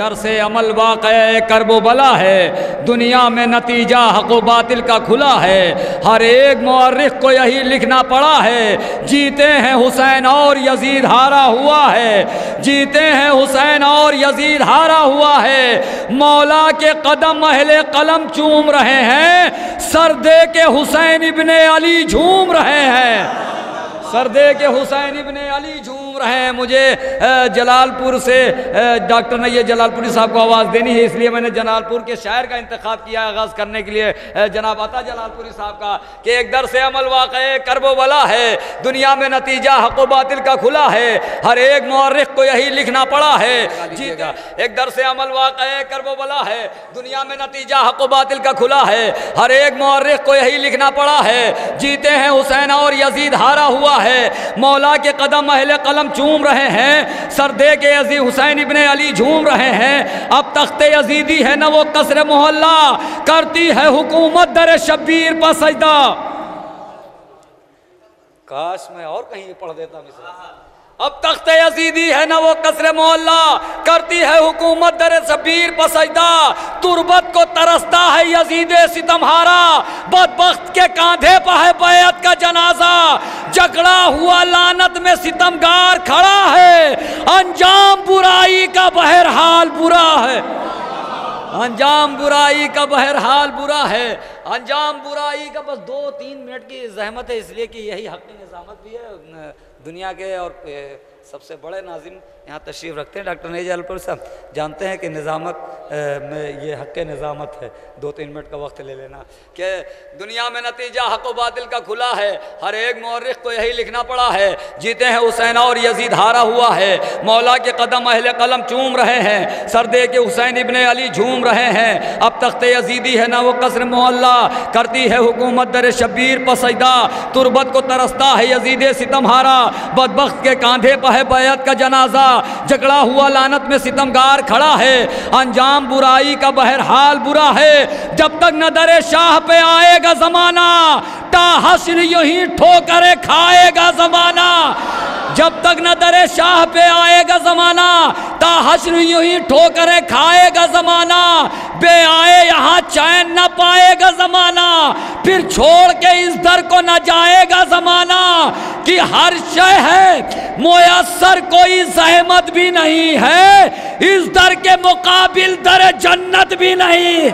در سے عمل واقع کرب و بلا ہے۔ دنیا میں نتیجہ حق و باطل کا کھلا ہے۔ ہر ایک مورخ کو یہی لکھنا پڑا ہے۔ جیتے ہیں حسین اور یزید ہارا ہوا ہے۔ جیتے ہیں حسین اور یزید ہارا ہوا ہے۔ مولا کے قدم اہل قلم چوم رہے ہیں۔ سر دے کے حسین ابن علی جھوم رہے ہیں۔ سردے کے حسین ابن علی جھوم رہے ہیں مجھے جلال پور سے ڈاکٹر نے یہ جلال پوری صاحب کو آواز دینی ہے، اس لیے میں نے جلال پور کے شاعر کا انتخاب کیا آغاز کرنے کے لیے۔ جناب عطا جلال پوری صاحب کا، کہ ایک در سے عمل واقع کرب و بلا ہے، دنیا میں نتیجہ حق و باطل کا کھلا ہے، ہر ایک مورخ کو یہی لکھنا پڑا ہے۔ جی گا ایک در سے عمل واقع کرب و بلا ہے، دنیا میں نتیجہ حق و باطل کا کھلا ہے، ہر ایک مورخ کو یہی لکھنا پڑا ہے۔ جیتے ہیں حسین اور یزید، ہارا ہوا ہے، مولا کے قدم اہل قلم چوم رہے ہیں، سردے کے عزیز حسین ابن علی جھوم رہے ہیں۔ اب تخت یزیدی ہے نہ وہ قصر محلہ، کرتی ہے حکومت در شبیر پر سجدہ۔ کاش میں اور کہیں پڑھ دیتا مثلا اب تخت یزیدی ہے نہ وہ قصر محلہ کرتی ہے حکومت در سبیر پسجدہ تربت کو ترستا ہے یزید ستمہارا۔ بدبخت کے کاندھے پہ ہے بیعت کا جنازہ۔ جگڑا ہوا لانت میں ستمگار کھڑا ہے۔ انجام برائی کا بہرحال برا ہے۔ انجام برائی کا بہرحال برا ہے۔ انجام برائی کا بس دو تین منٹ کی زحمت ہے، اس لیے کہ یہی حق نظامت بھی ہے دنیا کے اور سب سے بڑے ناظم یہاں تشریف رکھتے ہیں۔ ڈاکٹر نیج الپور صاحب، جانتے ہیں کہ نظامت میں یہ حق نظامت ہے۔ دو تین منٹ کا وقت لے لینا۔ کہ دنیا میں نتیجہ حق و باطل کا کھلا ہے۔ ہر ایک مورخ کو یہی لکھنا پڑا ہے۔ جیتے ہیں حسین اور یزید، ہارا ہوا ہے۔ مولا کے قدم اہل قلم چوم رہے ہیں۔ سردے کے حسین ابن علی جھوم رہے ہیں۔ اب تخت یزیدی ہے نہ وہ قصر محلہ۔ کرتی ہے حکومت در شبیر پسجدہ تربت کو ترستا ہے یزید ستم ہارا۔ بدبخت کے کاندھے پہ ہے بیعت کا جنازہ۔ جگڑا ہوا لانت میں ستمگار کھڑا ہے۔ انجام برائی کا بہرحال برا ہے۔ جب تک نہ در شاہ پہ آئے گا زمانہ، تا حسن یوں ٹھوکرے کھائے گا زمانہ۔ جب تک نہ در شاہ پہ آئے گا زمانہ، تا حسن یوں ہی ٹھوکرے کھائے گا زمانہ۔ بے آئے یہاں چین نہ پائے گا زمانہ۔ پھر چھوڑ کے اس در کو نہ جائے گا زمانہ۔ کہ ہر شے ہے، میسر کوئی زحمت بھی نہیں ہے۔ اس در کے مقابل در جنت بھی نہیں۔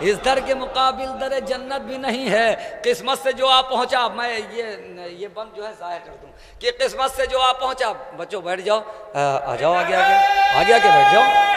اس در کے مقابل در جنت بھی نہیں ہے۔ قسمت سے جو آپ پہنچا، میں یہ یہ بند جو ہے ضائع کر دوں کہ قسمت سے جو آپ پہنچا، بچوں بیٹھ جاؤ۔ آ جاؤ آگے آگے آگے آگے بیٹھ جاؤ۔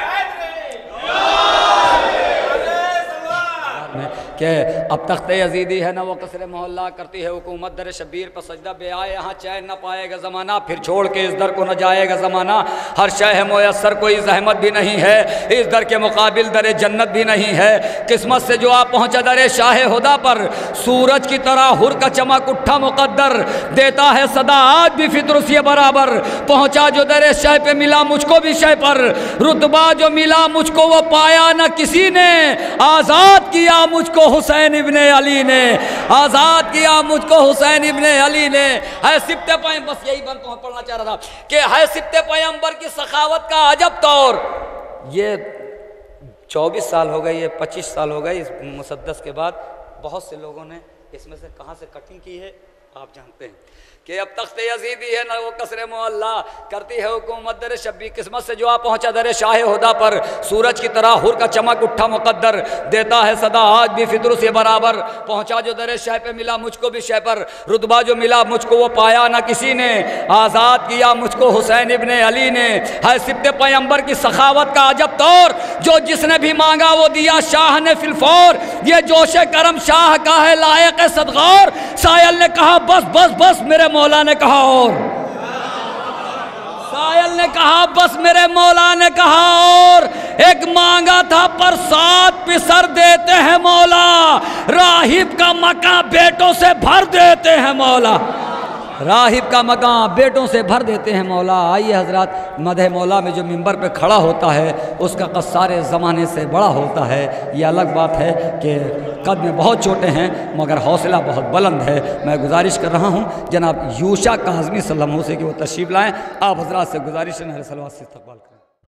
کہ اب تخت یزیدی ہے نہ وہ قصر محلہ کرتی ہے حکومت در شبیر پر سجدہ بے آئے، یہاں چین نہ پائے گا زمانہ، پھر چھوڑ کے اس در کو نہ جائے گا زمانہ۔ ہر شہ میسر، کوئی زحمت بھی نہیں ہے۔ اس در کے مقابل در جنت بھی نہیں ہے۔ قسمت سے جو آپ پہنچا در شاہ ہدا پر، سورج کی طرح ہر کا چمک اٹھا مقدر دیتا ہے صدا آج بھی فطر سے برابر۔ پہنچا جو در شہ پہ ملا مجھ کو بھی شہ پر۔ رتبہ جو ملا مجھ کو وہ پایا نہ کسی نے۔ آزاد کیا مجھ کو حسین ابن علی نے، آزاد کیا، مجھ کو حسین ابن علی نے۔ ہے سبت پائم بس یہی بند پڑھنا چاہ رہا تھا کہ ہے سبت پیمبر کی سخاوت کا عجب طور یہ چوبیس سال ہو گئے، یہ پچیس سال ہو گئے، اس مسدس کے بعد بہت سے لوگوں نے اس میں سے کہاں سے کٹنگ کی ہے؟ آپ جانتے ہیں کہ اب تخت یزیدی ہے، نہ وہ قصر معلّہ کرتی ہے حکومت در شبی قسمت سے جو آ پہنچا در شاہ ہدا پر۔ سورج کی طرح ہر کا چمک اٹھا مقدر، دیتا ہے صدا آج بھی فطر سے برابر۔ پہنچا جو در شہ پہ ملا، مجھ کو بھی شہ پر۔ رتبہ جو ملا، مجھ کو وہ پایا نہ کسی نے۔ آزاد کیا مجھ کو حسین ابن علی نے۔ ہے سبت پیمبر کی سخاوت کا عجب طور۔ جو جس نے بھی مانگا، وہ دیا شاہ نے فلفور یہ جوش کرم شاہ کا ہے، لائق صدغور۔ سائل نے کہا، بس بس بس، میرے مولا نے کہا اور۔ سائل نے کہا، بس، میرے مولا نے کہا اور۔ ایک مانگا تھا، پر سات پسر دیتے ہیں مولا۔ راہب کا مکہ بیٹوں سے بھر دیتے ہیں مولا۔ راہب کا مکان بیٹوں سے بھر دیتے ہیں مولا۔ آئیے حضرات، مدح مولا میں جو ممبر پہ کھڑا ہوتا ہے، اس کا قد سارے زمانے سے بڑا ہوتا ہے۔ یہ الگ بات ہے کہ قد میں بہت چھوٹے ہیں، مگر حوصلہ بہت بلند ہے۔ میں گزارش کر رہا ہوں، جناب یوشا کاظمی صلی اللہ علیہ وسلم سے کہ وہ تشریف لائیں۔ آپ حضرات سے گزارش ہے صلی سے استقبال کریں۔